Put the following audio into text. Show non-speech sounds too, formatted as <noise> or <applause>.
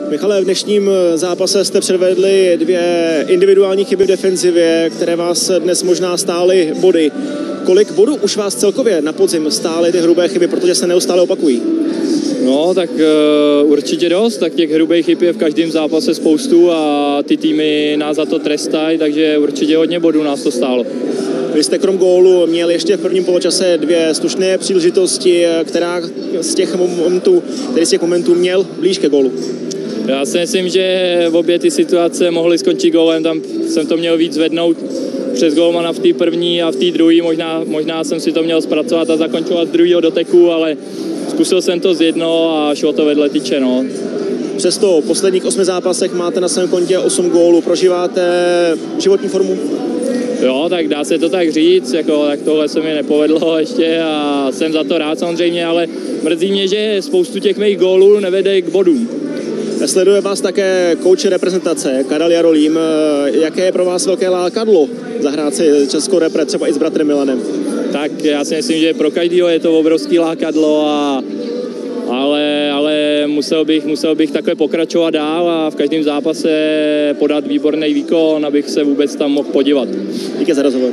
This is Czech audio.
Michale, v dnešním zápase jste předvedli dvě individuální chyby v defenzivě, které vás dnes možná stály body. Kolik bodů už vás celkově na podzim stály ty hrubé chyby, protože se neustále opakují? No, tak uh, určitě dost, tak těch hrubých chyb je v každém zápase spoustu a ty týmy nás za to trestají, takže určitě hodně bodů nás to stálo. Vy jste krom gólu měl ještě v prvním poločase dvě slušné příležitosti, která z těch momentů, který z těch momentů měl blíž ke gólu. Já si myslím, že v obě ty situace mohly skončit gólem, tam jsem to měl víc zvednout přes golmana v té první a v té druhé, možná, možná jsem si to měl zpracovat a zakončovat druhého doteku, ale zkusil jsem to z jedno a šlo to vedle tyče, no. Přesto v posledních osmi zápasech máte na svém kontě 8 gólů. Prožíváte životní formu? Jo, tak dá se to tak říct, jako, tak tohle se mi nepovedlo <laughs> ještě a jsem za to rád samozřejmě, ale mrzí mě, že spoustu těch mých gólů nevede k bodům. Sleduje vás také kouče reprezentace Karel Jarolím. Jaké je pro vás velké lákadlo zahrát si českou repre třeba i s bratrem Milanem? Tak já si myslím, že pro každého je to obrovský lákadlo a ale, ale musel, bych, musel bych takhle pokračovat dál a v každém zápase podat výborný výkon, abych se vůbec tam mohl podívat. Díky za rozhovor.